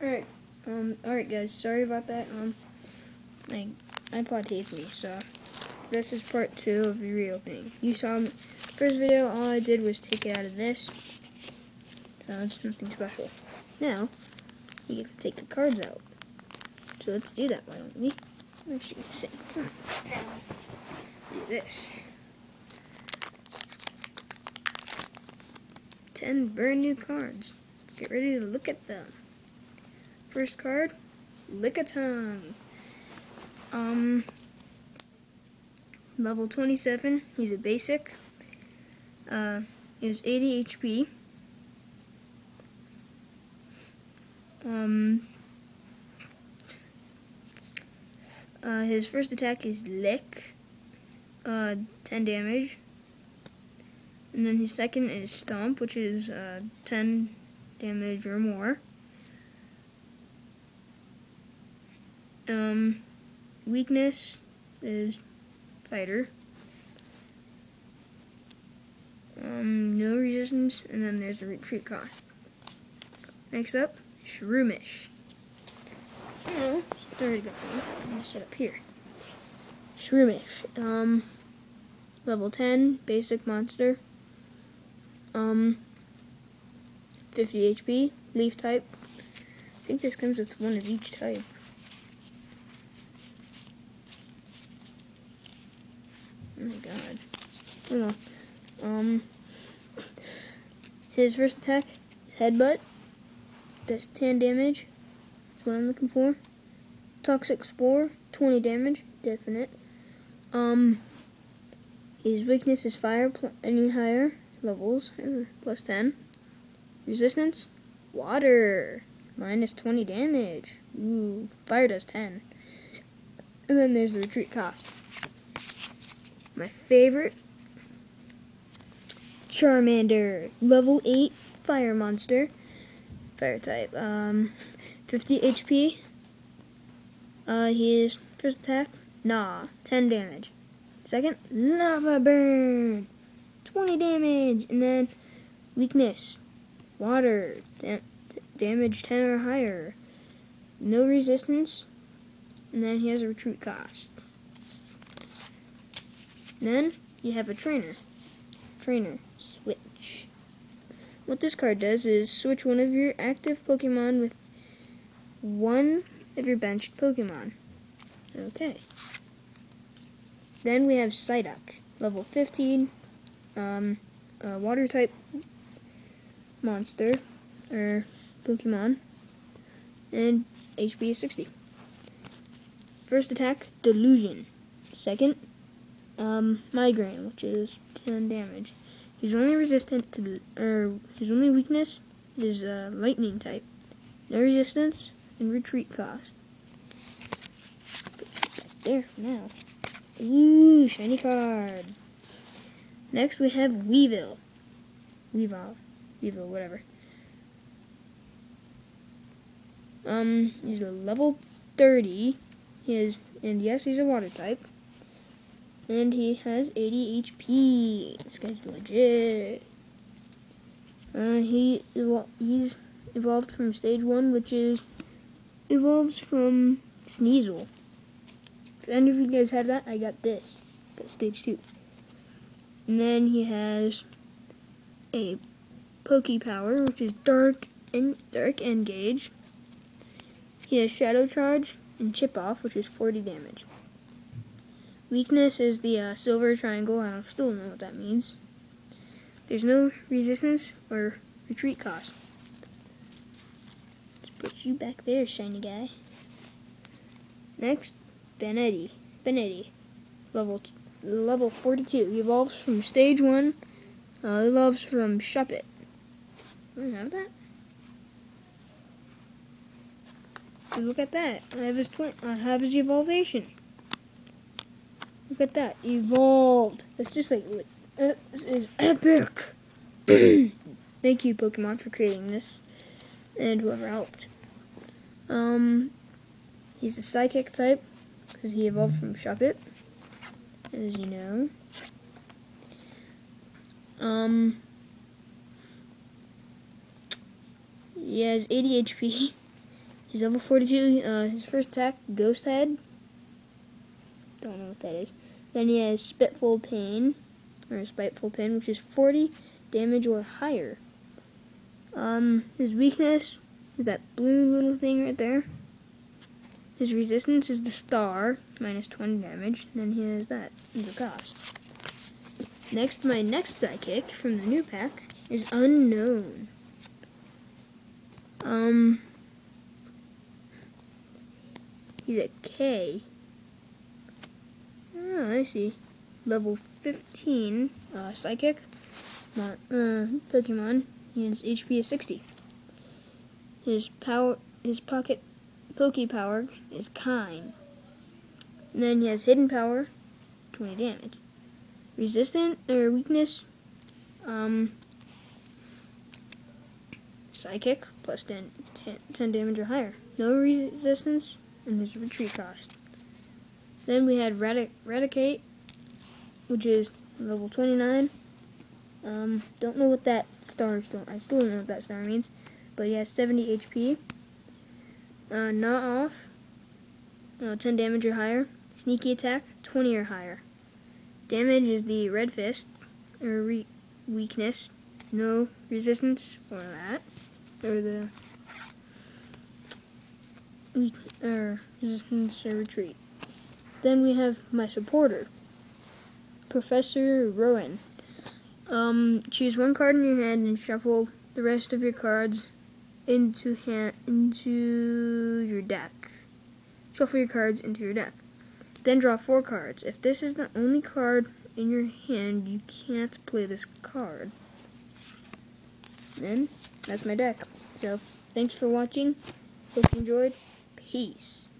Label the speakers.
Speaker 1: Alright, um, alright guys, sorry about that, um, my iPod hates me, so this is part two of the reopening. You saw first video, all I did was take it out of this, so it's nothing special. Now, you get to take the cards out. So let's do that, why don't we? Actually, same. Do this. Ten brand new cards. Let's get ready to look at them. First card, Lickitung. Um, level 27. He's a basic. Uh, is 80 HP. Um, uh, his first attack is Lick. Uh, 10 damage. And then his second is Stomp, which is uh, 10 damage or more. Um, weakness is fighter. Um, no resistance, and then there's the retreat cost. Next up, Shroomish. Oh, already got them. I'm gonna set up here. Shroomish. Um, level 10, basic monster. Um, 50 HP, leaf type. I think this comes with one of each type. Oh my god. I don't know. Um, his first attack is Headbutt. Does 10 damage. That's what I'm looking for. Toxic Spore, 20 damage. Definite. Um, his weakness is Fire, any higher levels, uh, plus 10. Resistance, Water, minus 20 damage. Ooh, Fire does 10. And then there's the retreat cost. My favorite Charmander, level 8 fire monster. Fire type. Um, 50 HP. Uh, his first attack, nah, 10 damage. Second, lava burn, 20 damage. And then weakness, water, da damage 10 or higher. No resistance. And then he has a retreat cost. Then you have a trainer. Trainer, switch. What this card does is switch one of your active Pokemon with one of your benched Pokemon. Okay. Then we have Psyduck, level 15, um, water type monster, or Pokemon, and HP is 60. First attack, Delusion. Second, um, Migraine, which is 10 damage. He's only resistant to, or his only weakness is uh, lightning type. No resistance and retreat cost. There now. Ooh, shiny card. Next we have Weevil. Weavile. Weavile, whatever. Um, he's a level 30. He is, and yes, he's a water type. And he has 80 HP. This guy's legit. Uh, he he's evolved from stage one, which is evolves from Sneasel. If any of you guys have that, I got this. Got stage two. And then he has a Poke Power, which is Dark and Dark Engage. He has Shadow Charge and Chip Off, which is 40 damage. Weakness is the uh, silver triangle. I don't still know what that means. There's no resistance or retreat cost. Let's put you back there, shiny guy. Next, Benetti. Benetti. Level level 42. He evolves from stage 1. Uh, evolves from Shuppet. I have that. Look at that. I have his twin. I have his evolvation. Look at that. Evolved. That's just like, uh, this is epic. Thank you, Pokemon, for creating this. And whoever helped. Um, he's a psychic type, because he evolved from Shuppet, as you know. Um, he has 80 HP. He's level 42. Uh, his first attack, Ghost Head. Don't know what that is. Then he has Spitful Pain, or Spiteful Pin, which is 40 damage or higher. Um, his weakness is that blue little thing right there. His resistance is the star, minus 20 damage. Then he has that as a cost. Next, my next psychic from the new pack is Unown. Um, he's a K. Oh, I see. Level 15 uh, psychic. uh, Pokemon. His HP is 60. His power, his pocket Poke Power is Kind. And then he has Hidden Power, 20 damage. Resistant or weakness, um, Psychic plus 10, 10, 10 damage or higher. No resistance, and his retreat cost. Then we had Radic Raticate, which is level 29. Um, don't know what that star don't. I still don't know what that star means, but he has 70 HP. Uh, not off, uh, 10 damage or higher. Sneaky attack, 20 or higher. Damage is the red fist, or re weakness. No resistance for that, or the or resistance or retreat. Then we have my supporter, Professor Rowan. Um, choose one card in your hand and shuffle the rest of your cards into hand into your deck. Shuffle your cards into your deck. Then draw four cards. If this is the only card in your hand, you can't play this card. Then that's my deck. So thanks for watching. Hope you enjoyed. Peace.